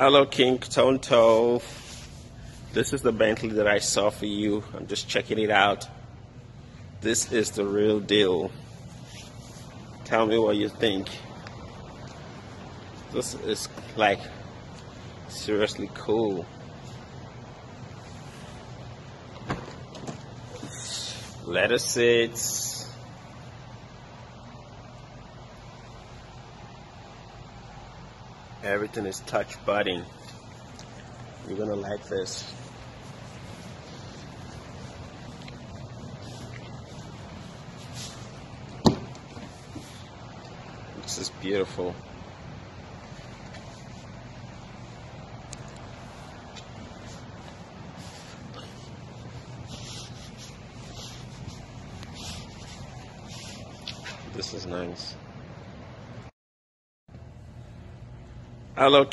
Hello, King Tonto. This is the Bentley that I saw for you. I'm just checking it out. This is the real deal. Tell me what you think. This is like seriously cool. Leather seats. Everything is touch button. You're gonna like this. This is beautiful. This is nice. Hello,